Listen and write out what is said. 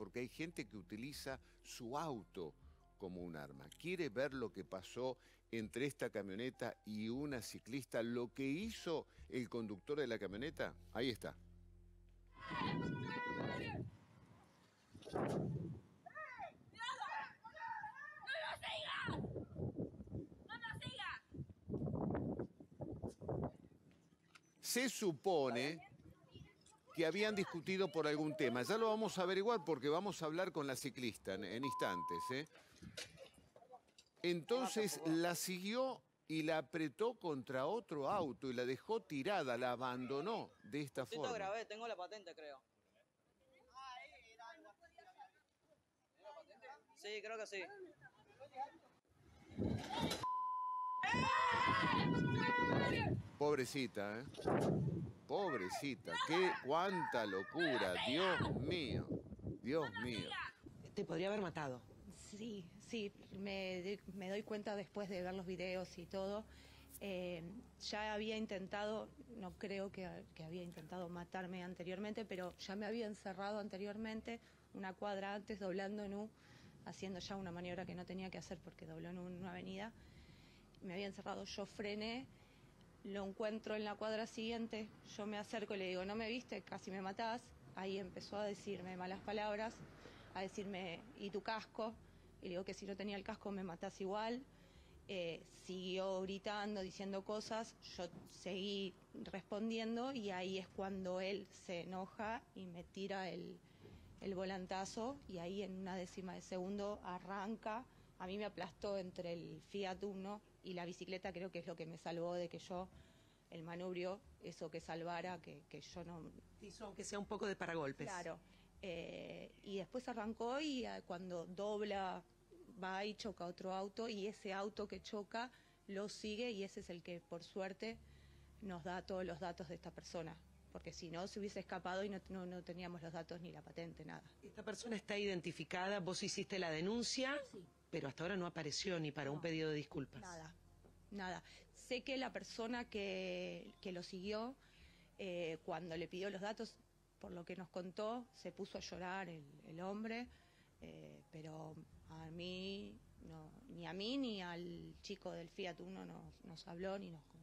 porque hay gente que utiliza su auto como un arma. ¿Quiere ver lo que pasó entre esta camioneta y una ciclista? Lo que hizo el conductor de la camioneta, ahí está. Se supone que habían discutido por algún tema. Ya lo vamos a averiguar porque vamos a hablar con la ciclista en, en instantes. ¿eh? Entonces la siguió y la apretó contra otro auto y la dejó tirada, la abandonó de esta Sí, forma. grabé, tengo la patente, creo. Sí, creo que sí. Pobrecita, ¿eh? Pobrecita, qué cuánta locura, Dios mío, Dios mío. Te podría haber matado. Sí, sí, me, me doy cuenta después de ver los videos y todo. Eh, ya había intentado, no creo que, que había intentado matarme anteriormente, pero ya me había encerrado anteriormente una cuadra antes doblando en U, haciendo ya una maniobra que no tenía que hacer porque dobló en una avenida. Me había encerrado, yo frené, lo encuentro en la cuadra siguiente, yo me acerco y le digo, no me viste, casi me matás. Ahí empezó a decirme malas palabras, a decirme, ¿y tu casco? Y le digo que si no tenía el casco me matás igual. Eh, siguió gritando, diciendo cosas, yo seguí respondiendo y ahí es cuando él se enoja y me tira el, el volantazo y ahí en una décima de segundo arranca. A mí me aplastó entre el Fiat Uno y la bicicleta, creo que es lo que me salvó de que yo, el manubrio, eso que salvara, que, que yo no, hizo aunque sea un poco de paragolpes. Claro. Eh, y después arrancó y eh, cuando dobla va y choca otro auto y ese auto que choca lo sigue y ese es el que por suerte nos da todos los datos de esta persona. Porque si no, se hubiese escapado y no, no, no teníamos los datos ni la patente, nada. Esta persona está identificada, vos hiciste la denuncia, pero hasta ahora no apareció ni para un pedido de disculpas. Nada, nada. Sé que la persona que, que lo siguió, eh, cuando le pidió los datos, por lo que nos contó, se puso a llorar el, el hombre, eh, pero a mí, no, ni a mí ni al chico del Fiat Uno nos, nos habló ni nos contó.